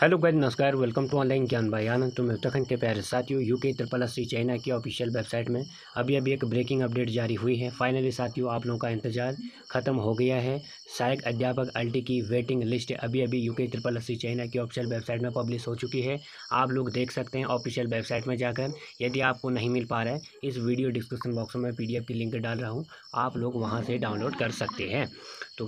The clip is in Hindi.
हेलो गाइज़ नमस्कार। वेलकम टू ऑनलाइन ज्ञान भाई आनंद। तुम्हें उत्तराखंड के प्यारे साथियों, यूके ट्रिपल सी चाइना की ऑफिशियल वेबसाइट में अभी अभी एक ब्रेकिंग अपडेट जारी हुई है। फाइनली साथियों, आप लोगों का इंतज़ार खत्म हो गया है। सहायक अध्यापक अल्टी की वेटिंग लिस्ट अभी अभी यूके ट्रिपल सी चाइना की ऑफिशियल वेबसाइट में पब्लिश हो चुकी है। आप लोग देख सकते हैं ऑफिशियल वेबसाइट में जाकर, यदि आपको नहीं मिल पा रहा है, इस वीडियो डिस्क्रिप्शन बॉक्स में पीडीएफ की लिंक डाल रहा हूँ। आप लोग वहाँ से डाउनलोड कर सकते हैं। तो